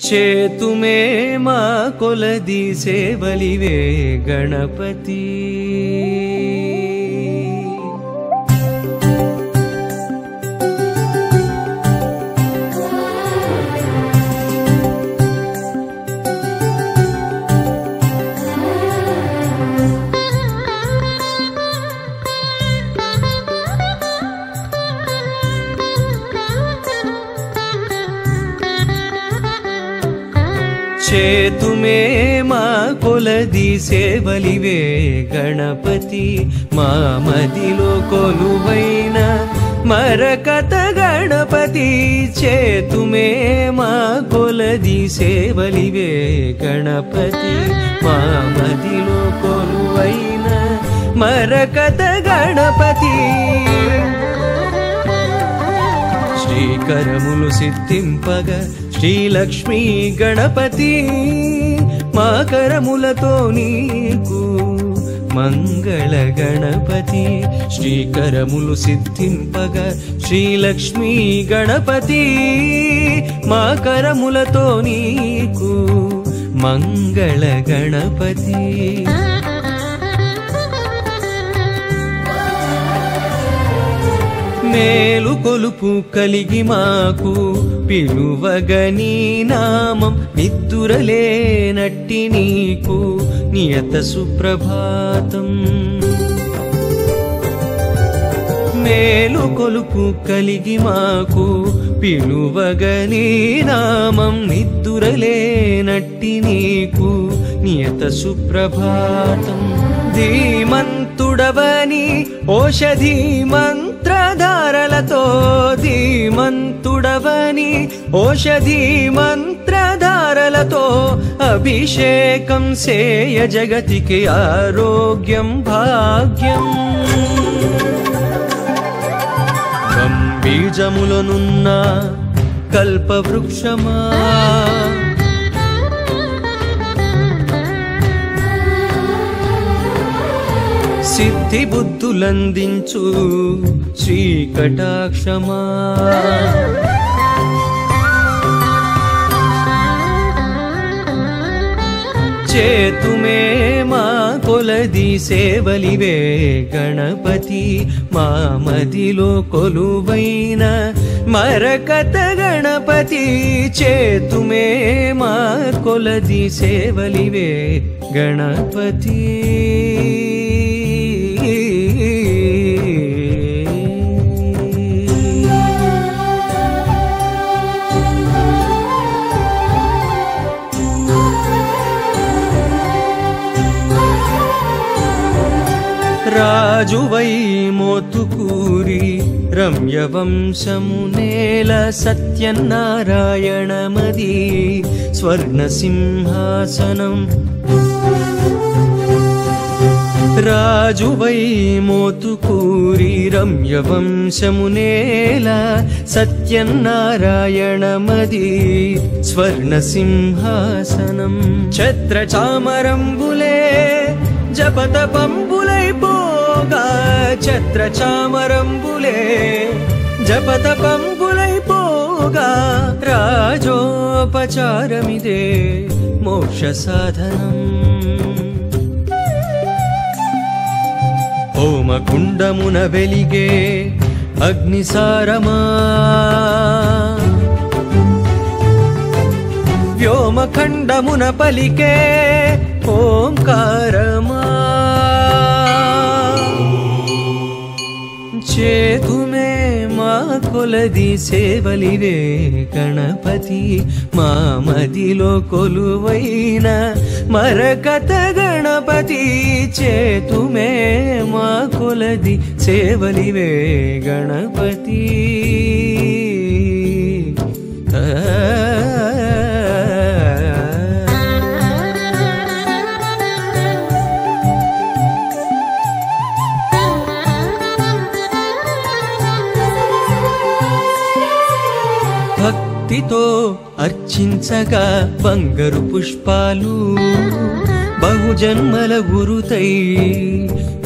चेतुमे मा कोलदि सेवलिवे गणपति। చేతుమే మా కొలది సేవలివే గణపతి. మా మదిలో కొలువైన మరకత గణపతి చేతుమే మా కొలది సేవలివే గణపతి. మా మదిలో కొలువైన మరకత గణపతి. కరములు సిద్ధింపగ శ్రీలక్ష్మీ గణపతి. మా కరములతో నీకు మంగళ గణపతి. శ్రీకరములు సిద్ధింపగ శ్రీలక్ష్మీ గణపతి. మా కరములతో నీకు మంగళ గణపతి. మేలు కొలుపు కలిగి మాకు. పిలువగని నామం నిద్దురలేనట్టి నీకు. నియత సుప్రభాతం. మేలు కొలుపు కలిగి మాకు. పిలువగని నామం నిద్దురలేనట్టి నీకు. నియత సుప్రభాతం. ధీమంతుడవని ఓషధి మంత్రధారలతో ధీమంతుడవని ఓషధీ మంత్రధారలతో అభిషేకం సేయ జగతికి ఆరోగ్యం భాగ్యం. బీజములనున్న కల్పవృక్షమా? సిద్ధి బుద్ధులందించు శ్రీకటాక్షమా చేతుమే మా కొలది సేవలివే గణపతి మా మదిలో కొలువైన మరకత గణపతి చేతుమే మా కొలది సేవలివే గణపతి రాజువై మోతుకూరి రమ్యవంశము నేల సత్యనారాయణమది స్వర్ణసింహాసనం రాజువై మోతుకూరి రమ్యవంశము నేల సత్యనారాయణమది స్వర్ణసింహాసనం ఛత్రచామరంబులే జపత పంబులైపో ఛత్రచామరంబులే చామరంబులే జపతపంబులైపోగా రాజోపచారమిదే మోక్ష సాధనం. హోమకుండమున వెలిగే అగ్నిసారమా. వ్యోమఖండమున పలికే ఓంకారమా. చేతుమే మా కొలది సేవలివే గణపతి? మా మదిలో కొలువైన మరకత గణపతి చేతుమే మా కొలది సేవలివే గణపతి. ఆ భక్తితో అర్చించగా బంగారు పుష్పాలు బహుజన్మల గురుతై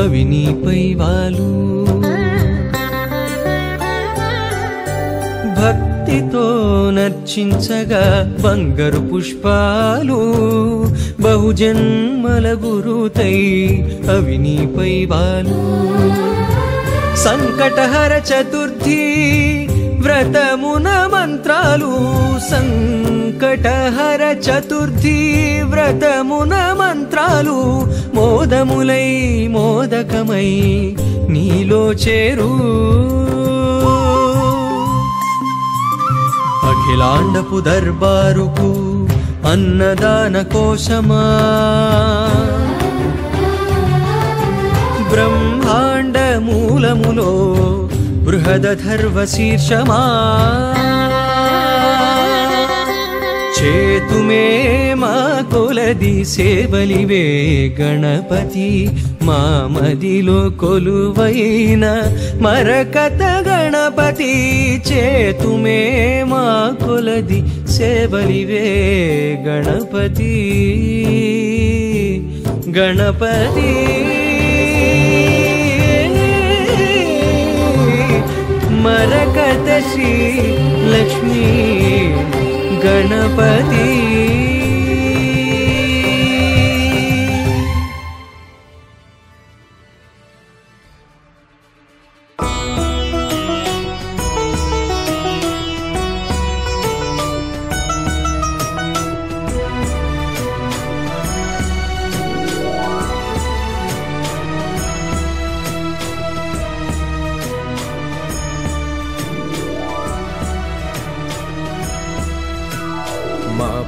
అవి నీపై వాలు. భక్తితో నర్చించగా బంగారు పుష్పాలు బహుజన్మల గురుతై అవి నీపై బాలు సంకటహర చతుర్థీ వ్రతమున మంత్రాలు సంకటహర చతుర్థి వ్రతమున మంత్రాలు మోదములై మోదకమై నీలో చేరు. అఖిలాండపు దర్బారుకు అన్నదాన కోశమా. బ్రహ్మాండ మూలములో బృహదధర్వ చేతుమే మా కొలది సేవలివే గణపతి. మా మదిలో కొలువైన మరకత గణపతి. చేతుమే మా కొలది సేవలివే గణపతి. గణపతి मरकतशी लक्ष्मी गणपती।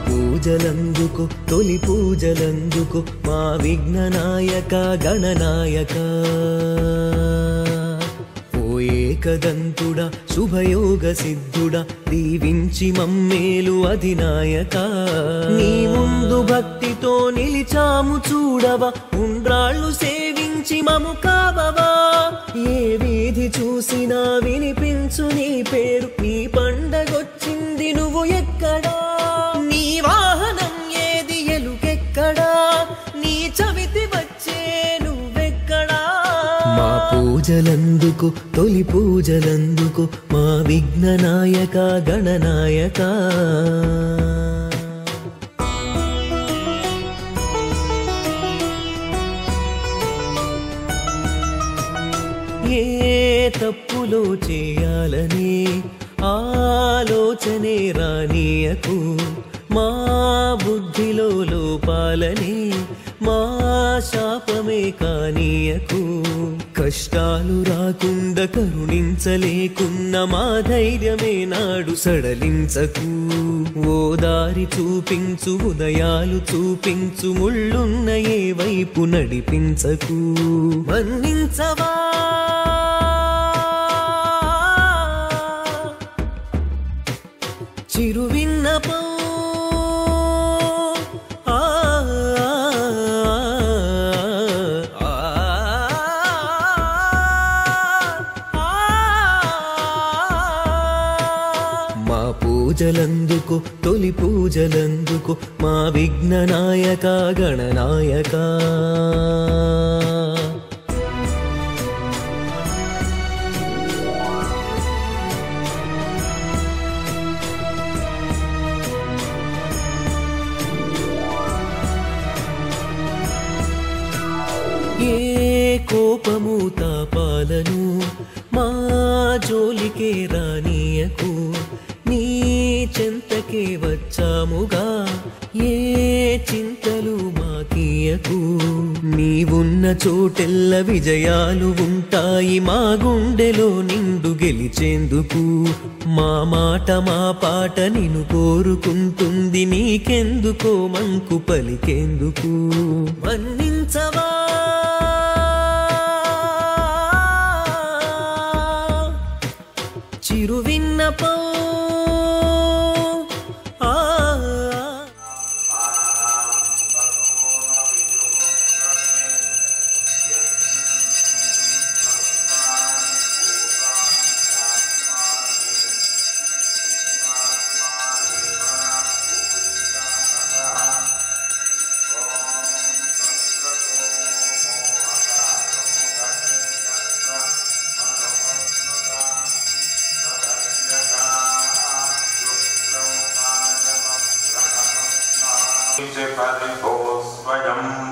పూజలందుకు తొలి పూజలందుకు మా విఘ్ననాయక గణనాయక. ఓ ఏకదంతుడా శుభయోగ సిద్ధుడా దీవించి మమ్మేలు అధినాయక. నీ ముందు భక్తితో నిలిచాము చూడవా ఉండ్రాళ్ళు సేవించి మము కావవా. ఏ వీధి చూసినా వినిపించు నీ పేరు నీ పండగొచ్చింది నువ్వు ఎక్కడా. నీ చవితి వచ్చే నువ్వెక్కడా? మా పూజలందుకు తొలి పూజలందుకు మా విఘ్ననాయక గణనాయక. ఏ తప్పులో చేయాలని ఆలోచనే రానియకు మా బుద్ధిలో లోపాలని మా శాపమే కానీయకు. కష్టాలు రాకుండా కరుణించలేకున్న మా ధైర్యమే నాడు సడలించకు. ఓ దారి చూపించు ఉదయాలు చూపించు ముళ్ళున్న ఏ వైపు నడిపించకు. మన్నించవా? చిరువిన్ పూజలందుకు తొలి పూజలందుకు మా విఘ్ననాయక గణనాయక ఏ కోపము తాపాలను మా జోలికే రానీయకు చెంతకే వచ్చాముగా ఏ చింతలు మాకీయకు నీవున్న చోటెల్ల విజయాలు ఉంటాయి మా గుండెలో నిండు గెలిచేందుకు. మా మాట మా పాట నిన్ను కోరుకుంటుంది నీకెందుకో మంకు పలికేందుకు? మన్నించవా परिभो स्वयम्भूर्व्यादधास्यतो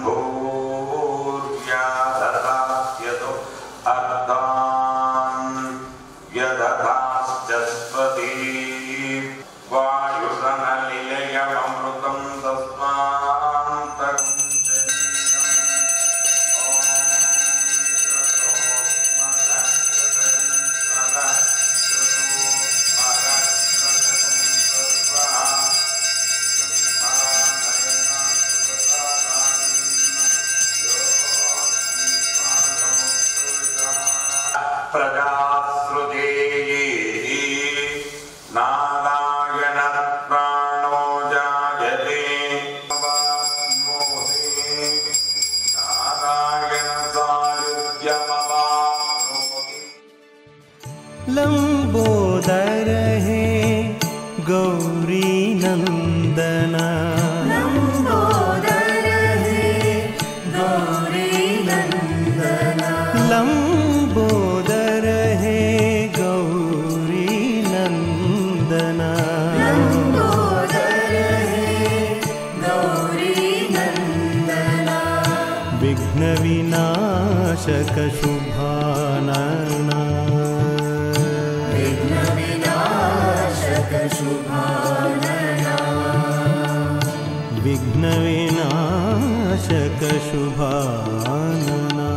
गौरीनन्दना नाशक शुभानना।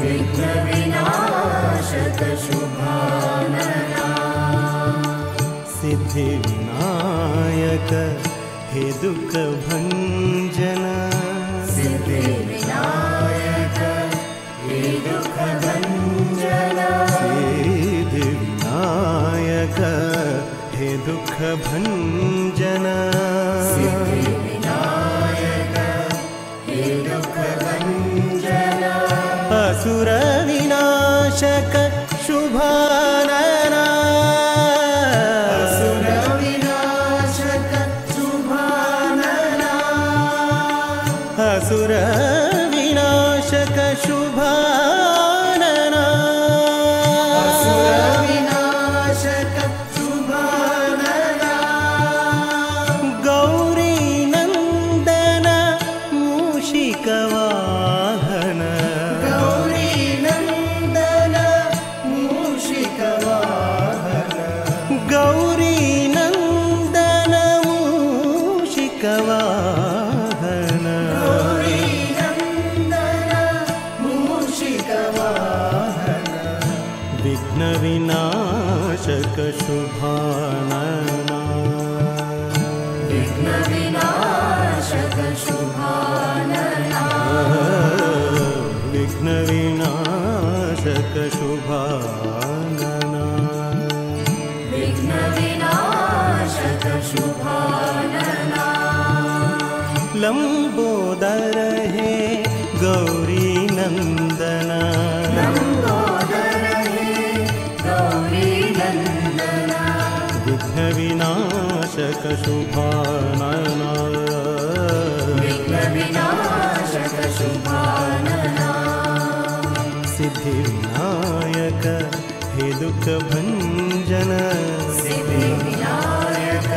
विघ्न विनाशक शुभानना सिद्धि विनायक हे दुख भंजन सिद्धि विनायक हे दुख भंजन सिद्धि विनायक हे दुख भंजना शुभानना। कृष्णवीणा शकशुभाष्णवीणाशकशुभाना कृष्ण शकशुभा लम्बोदरे गौरीनन्दन शोभा सिद्धिविनायक हे दुःखभञ्जन। सिद्धिविनायक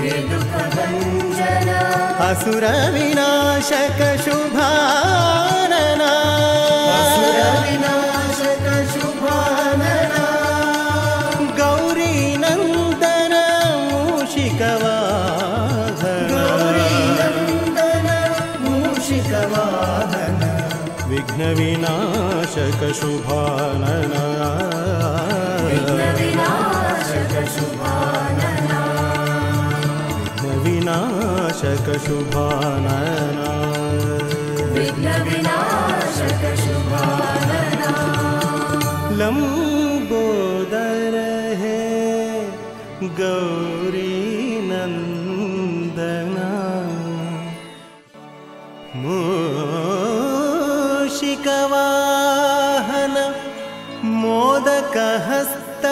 हे दुःखभञ्जन। असुरविनाशकशुभा विघ्नविनाशक शुभानना। विघ्नविनाशक शुभानना। लम्बोदर है गौरी। मूषिकवाहन मोदकहस्त।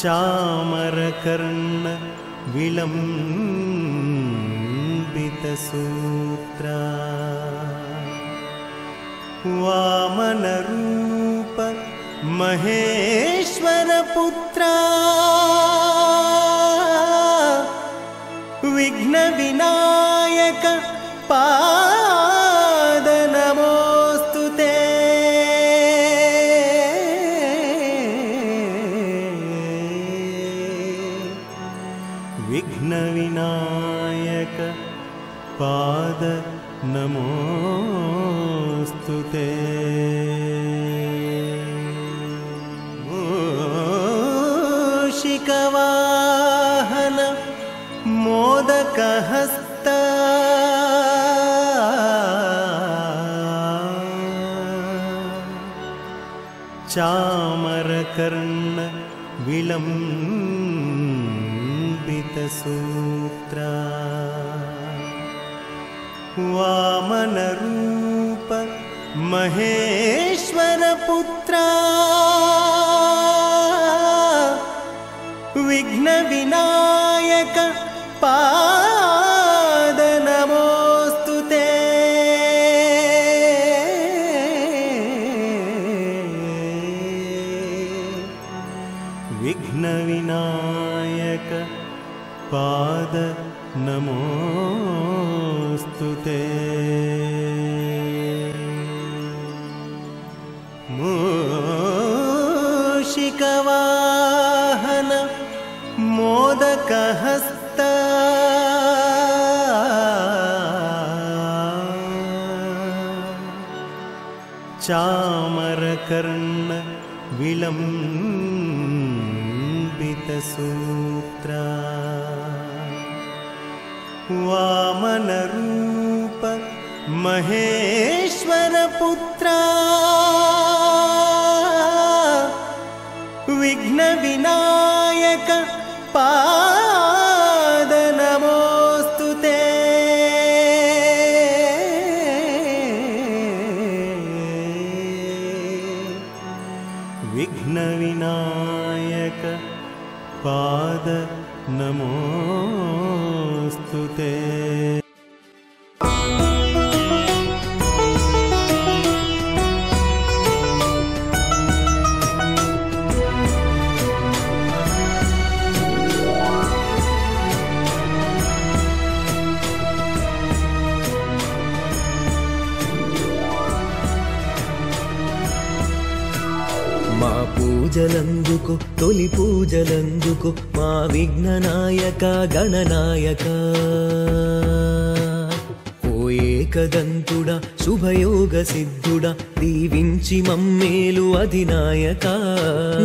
चामरकर्ण विलम्बितसूत्रा। वामनरूप महेश्वरपुत्रा विघ्नविनायक पादनमोऽस्तु ते। विघ्नविनायक पाद नमोऽस्तु ते चामरकर्ण विलम्बितसूत्रा। वामनरूप महेश्वरपुत्रा। विघ्नविनायक पादनमोऽस्तु मूषिकवाहन मोदकहस्त। चामरकर्ण विलम्बितसूत्रा। वामनरूप महेश्वरपुत्रा विघ्नविनायक पा పూజలందుకు తొలి పూజలందుకు మా విఘ్ననాయక గణనాయక. ఓ ఏకదంతుడా శుభయోగ సిద్ధుడా దీవించి మమ్మేలు అధినాయక.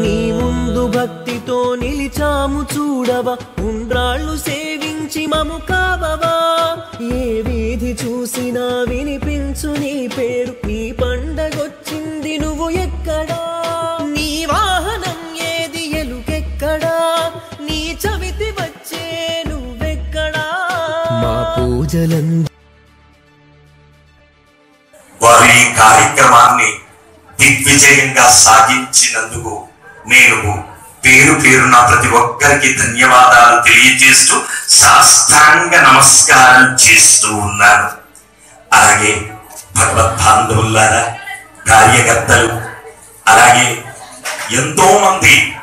నీ ముందు భక్తితో నిలిచాము చూడవా ఉండ్రాళ్ళు సేవించి మము కావవా. ఏ వీధి చూసినా వినిపించు నీ పేరు నీ పండగొచ్చింది నువ్వు ఎక్కడా. వారి వారు ఈ కార్యక్రమాన్ని దిగ్విజయంగా సాగించినందుకు నేను పేరు పేరున ప్రతి ఒక్కరికి ధన్యవాదాలు తెలియజేస్తూ సాష్టాంగ నమస్కారం చేస్తూ ఉన్నాను. అలాగే భగవద్బాంధవులారా కార్యకర్తలు అలాగే ఎంతో మంది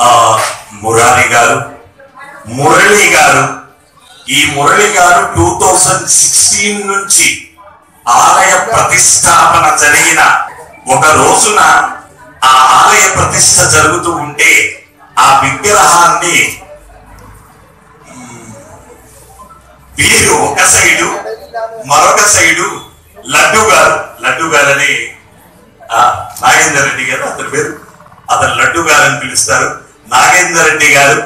ఆ మురారి గారు మురళి గారు ఈ మురళి గారు టూ థౌజండ్ సిక్స్టీన్ నుంచి ఆలయ ప్రతిష్టాపన జరిగిన ఒక రోజున ఆ ఆలయ ప్రతిష్ట జరుగుతూ ఉంటే ఆ విగ్రహాన్ని వీరు ఒక సైడు మరొక సైడు లడ్డు గారు లడ్డు గారు అని నాగేందర్ రెడ్డి గారు అతని పేరు అతను లడ్డు గారు అని పిలుస్తారు. నాగేందర్ రెడ్డి గారు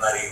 మరి